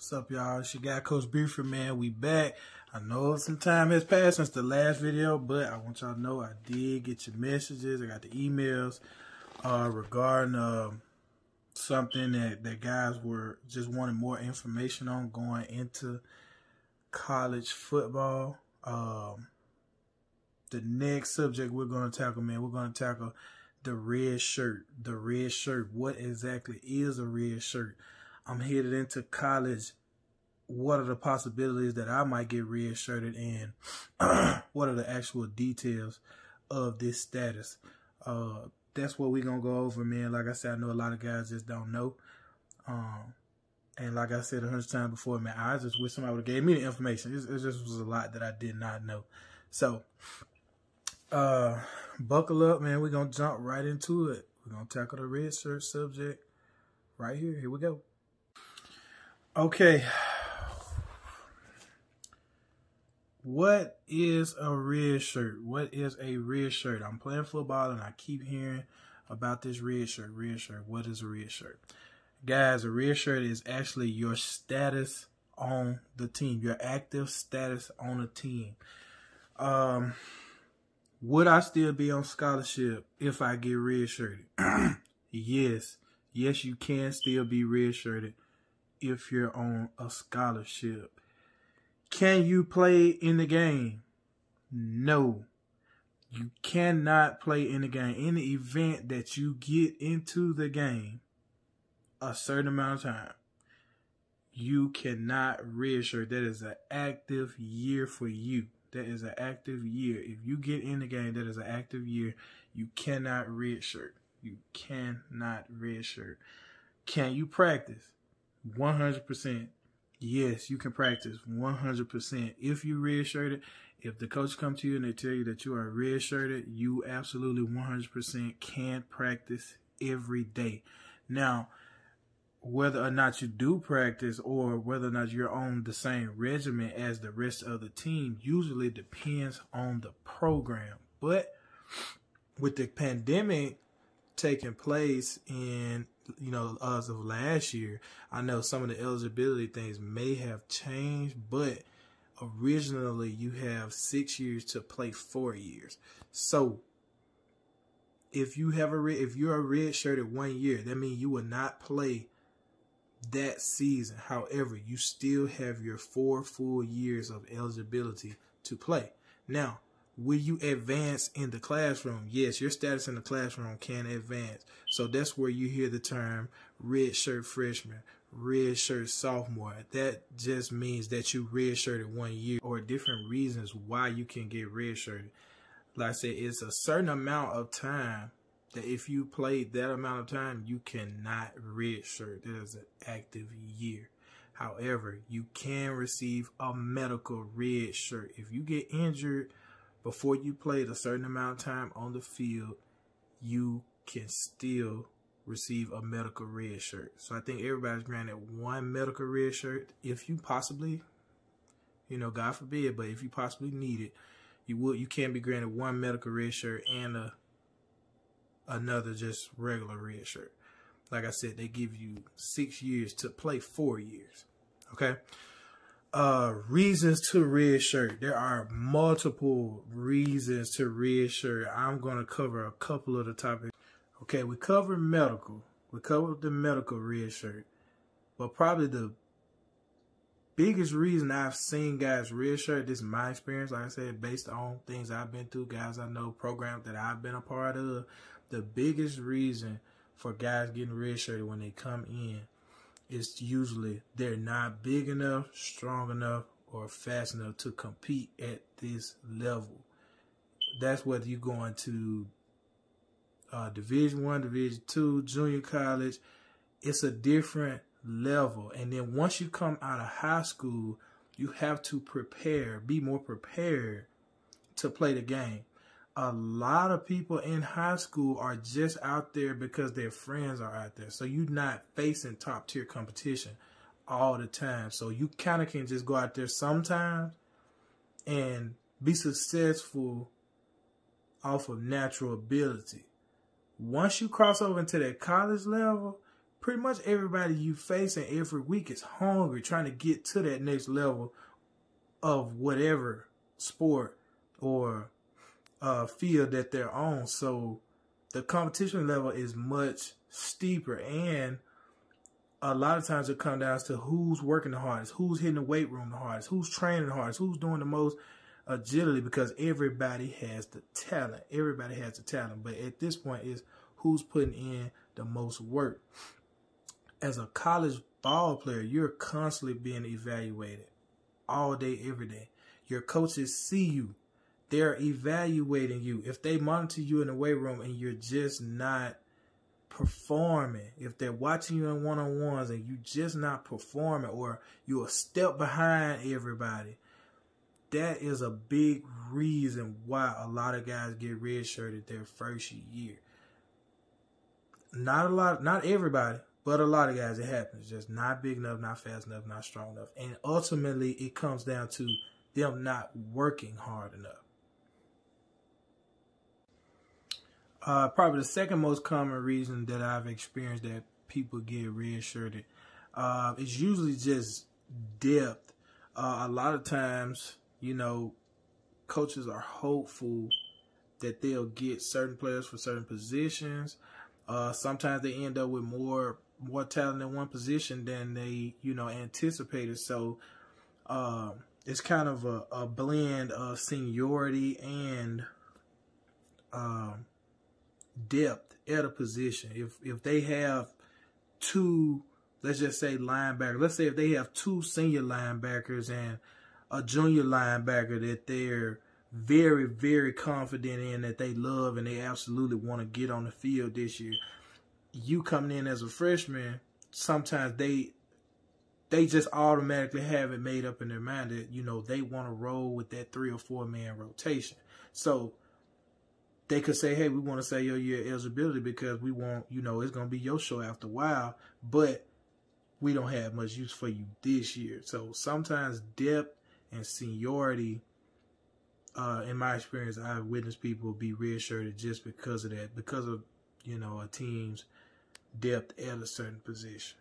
What's up, y'all? It's your guy, Coach Buford, man. We back. I know some time has passed since the last video, but I want y'all to know I did get your messages. I got the emails uh, regarding uh, something that, that guys were just wanting more information on going into college football. Um, the next subject we're going to tackle, man, we're going to tackle the red shirt. The red shirt. What exactly is a red shirt? I'm headed into college. What are the possibilities that I might get redshirted in? what are the actual details of this status? Uh, that's what we're to go over, man. Like I said, I know a lot of guys just don't know. Um, and like I said a hundred times before, man, I just wish somebody would have gave me the information. It, it just was a lot that I did not know. So, uh, buckle up, man. We're going to jump right into it. We're to tackle the red shirt subject right here. Here we go. Okay. What is a red shirt? What is a red shirt? I'm playing football and I keep hearing about this red shirt. Red shirt. What is a red shirt? Guys, a red shirt is actually your status on the team, your active status on the team. Um, would I still be on scholarship if I get redshirted? yes. Yes, you can still be redshirted if you're on a scholarship. Can you play in the game? No. You cannot play in the game. In the event that you get into the game a certain amount of time, you cannot redshirt that is an active year for you. That is an active year. If you get in the game, that is an active year. You cannot redshirt. You cannot redshirt. Can you practice? 100%. Yes, you can practice 100%. If you redshirted, if the coach come to you and they tell you that you are redshirted, you absolutely 100% can practice every day. Now, whether or not you do practice or whether or not you're on the same regimen as the rest of the team usually depends on the program. But with the pandemic taking place in you know, as of last year, I know some of the eligibility things may have changed, but originally you have six years to play four years. So if you have a red, if you're a red shirted one year, that means you will not play that season. However, you still have your four full years of eligibility to play. Now, will you advance in the classroom? Yes, your status in the classroom can advance. So that's where you hear the term red shirt freshman, red shirt sophomore. That just means that you red shirted one year or different reasons why you can get red shirted. Like I said, it's a certain amount of time that if you played that amount of time, you cannot red shirt. That is an active year. However, you can receive a medical red shirt. If you get injured before you played a certain amount of time on the field, you can still receive a medical red shirt. So I think everybody's granted one medical red shirt if you possibly, you know, God forbid, but if you possibly need it, you would you can be granted one medical red shirt and a another just regular red shirt. Like I said, they give you six years to play four years. Okay uh reasons to red shirt there are multiple reasons to red shirt i'm going to cover a couple of the topics. Okay we covered medical. We covered the medical red but probably the biggest reason i've seen guys red this is my experience like i said based on things i've been through guys i know programs that i've been a part of the biggest reason for guys getting red shirted when they come in it's usually they're not big enough, strong enough, or fast enough to compete at this level. That's whether you're going to uh, Division One, Division Two, junior college. It's a different level. And then once you come out of high school, you have to prepare, be more prepared to play the game a lot of people in high school are just out there because their friends are out there. So you're not facing top tier competition all the time. So you kind of can just go out there sometimes and be successful off of natural ability. Once you cross over into that college level, pretty much everybody you facing every week is hungry, trying to get to that next level of whatever sport or uh, field that they're on. So the competition level is much steeper and a lot of times it comes down to who's working the hardest, who's hitting the weight room the hardest, who's training the hardest, who's doing the most agility because everybody has the talent. Everybody has the talent. But at this point is who's putting in the most work. As a college ball player, you're constantly being evaluated all day, every day. Your coaches see you. They're evaluating you. If they monitor you in the weight room and you're just not performing, if they're watching you in one-on-ones and you just not performing or you're a step behind everybody, that is a big reason why a lot of guys get redshirted their first year. Not a lot, not everybody, but a lot of guys it happens. Just not big enough, not fast enough, not strong enough. And ultimately it comes down to them not working hard enough. Uh, probably the second most common reason that I've experienced that people get redshirted uh, is usually just depth. Uh, a lot of times you know, coaches are hopeful that they'll get certain players for certain positions. Uh, sometimes they end up with more more talent in one position than they, you know, anticipated. So uh, it's kind of a, a, blend of seniority and um, depth at a position. If if they have two, let's just say linebackers. Let's say if they have two senior linebackers and a junior linebacker that they're very, very confident in, that they love, and they absolutely want to get on the field this year. You coming in as a freshman, sometimes they they just automatically have it made up in their mind that you know they want to roll with that three or four man rotation. So they could say, "Hey, we want to say your year eligibility because we want you know it's gonna be your show after a while, but we don't have much use for you this year." So sometimes depth and seniority. Uh, in my experience, I've witnessed people be redshirted just because of that, because of you know a team's depth at a certain position.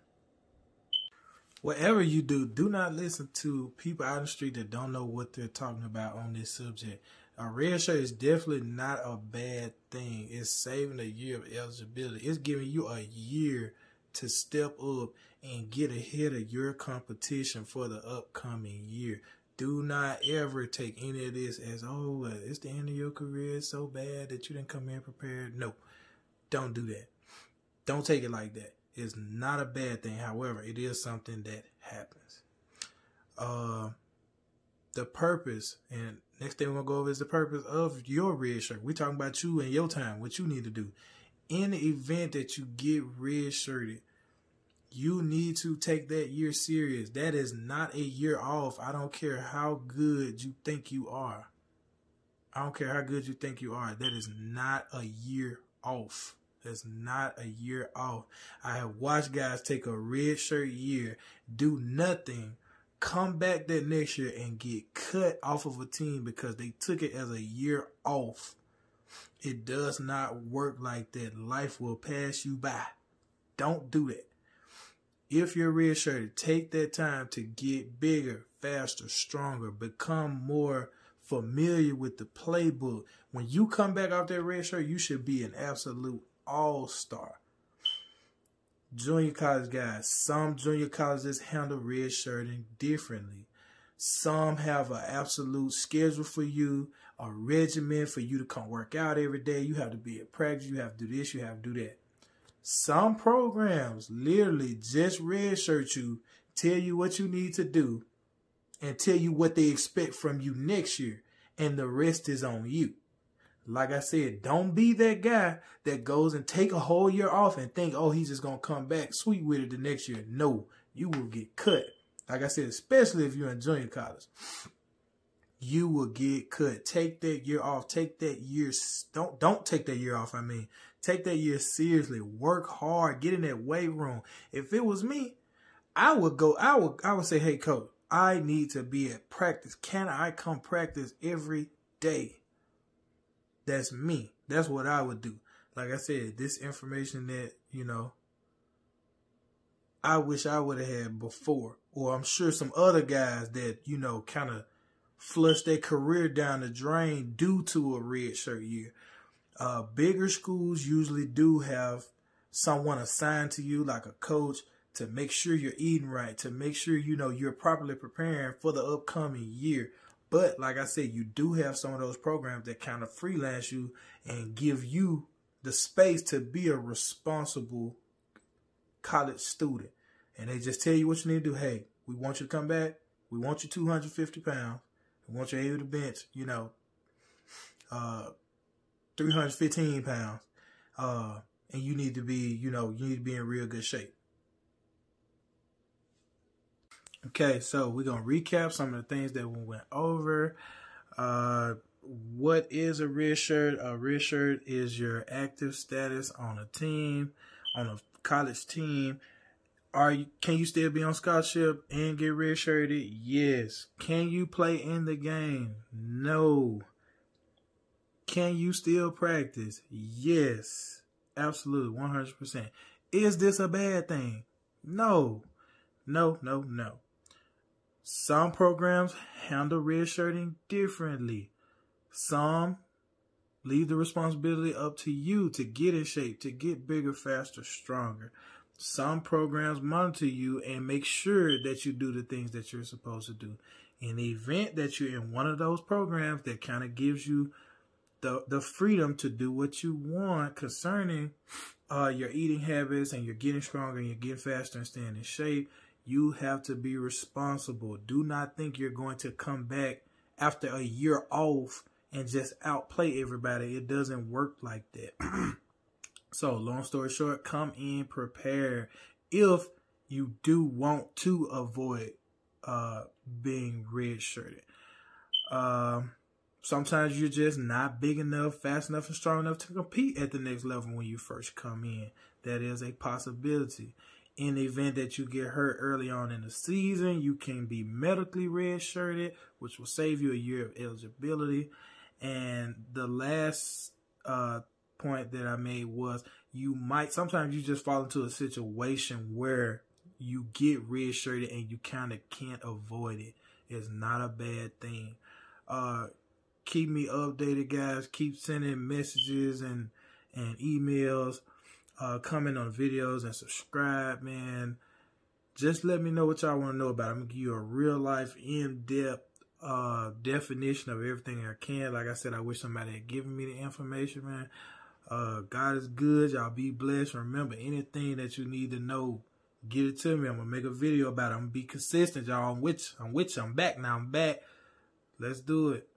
Whatever you do, do not listen to people out in the street that don't know what they're talking about on this subject. A red shirt is definitely not a bad thing. It's saving a year of eligibility. It's giving you a year to step up and get ahead of your competition for the upcoming year do not ever take any of this as, oh, it's the end of your career. It's so bad that you didn't come in prepared. No, don't do that. Don't take it like that. It's not a bad thing. However, it is something that happens. Uh, the purpose, and next thing we're going to go over is the purpose of your red shirt. We're talking about you and your time, what you need to do. In the event that you get red shirted, you need to take that year serious. That is not a year off. I don't care how good you think you are. I don't care how good you think you are. That is not a year off. That's not a year off. I have watched guys take a red shirt year, do nothing, come back that next year and get cut off of a team because they took it as a year off. It does not work like that. Life will pass you by. Don't do that if you're redshirted, take that time to get bigger, faster, stronger, become more familiar with the playbook. When you come back off that red shirt, you should be an absolute all-star. Junior college guys, some junior colleges handle redshirting differently. Some have an absolute schedule for you, a regimen for you to come work out every day. You have to be at practice. You have to do this. You have to do that. Some programs literally just redshirt you, tell you what you need to do, and tell you what they expect from you next year, and the rest is on you. Like I said, don't be that guy that goes and take a whole year off and think, oh, he's just gonna come back sweet with it the next year. No, you will get cut. Like I said, especially if you're in junior college you will get cut. Take that year off. Take that year. Don't don't take that year off. I mean, take that year seriously. Work hard. Get in that weight room. If it was me, I would go. I would. I would say, hey, coach, I need to be at practice. Can I come practice every day? That's me. That's what I would do. Like I said, this information that you know I wish I would have had before. Or I'm sure some other guys that, you know, kind of flushed their career down the drain due to a red shirt year. Uh, bigger schools usually do have someone assigned to you, like a coach, to make sure you're eating right, to make sure you know you're properly preparing for the upcoming year. But like I said, you do have some of those programs that kind of freelance you and give you the space to be a responsible college student. And they just tell you what you need to do. Hey, we want you to come back. We want you 250 pounds. We want you able to bench, you know, uh, 315 pounds. Uh, and you need to be, you know, you need to be in real good shape. Okay, so we're gonna recap some of the things that we went over. Uh, what is a red shirt? A red shirt is your active status on a team, on a college team. Are you, can you still be on scholarship and get red shirted? Yes. Can you play in the game? No. Can you still practice? Yes. Absolutely. 100%. Is this a bad thing? No. No, no, no. Some programs handle redshirting differently. Some leave the responsibility up to you to get in shape, to get bigger, faster, stronger. Some programs monitor you and make sure that you do the things that you're supposed to do. In the event that you're in one of those programs that kind of gives you the the freedom to do what you want concerning uh, your eating habits and you're getting stronger and you're getting faster and staying in shape, you have to be responsible. Do not think you're going to come back after a year off and just outplay everybody. It doesn't work like that. so, long story short, come in prepared if you do want to avoid uh, being red shirted. Um, sometimes you're just not big enough, fast enough, and strong enough to compete at the next level when you first come in. That is a possibility in the event that you get hurt early on in the season, you can be medically redshirted, which will save you a year of eligibility. And the last uh, point that I made was you might sometimes you just fall into a situation where you get redshirted and you kind of can't avoid it. It's not a bad thing. Uh, keep me updated, guys. Keep sending messages and and emails uh, comment on videos and subscribe, man. Just let me know what y'all want to know about. I'm gonna give you a real life, in depth uh, definition of everything I can. Like I said, I wish somebody had given me the information, man. Uh, God is good. Y'all be blessed. Remember, anything that you need to know, get it to me. I'm gonna make a video about it. I'm gonna be consistent, y'all. I'm with you. I'm with you. I'm back now. I'm back. Let's do it.